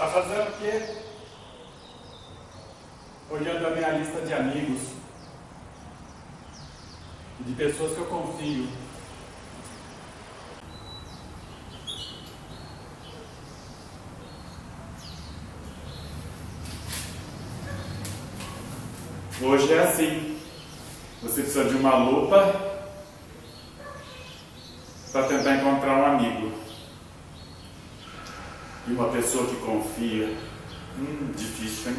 Tá fazendo o quê? Olhando a minha lista de amigos, de pessoas que eu confio. Hoje é assim. Você precisa de uma lupa para tentar encontrar. E uma pessoa que confia. Hum, difícil, hein?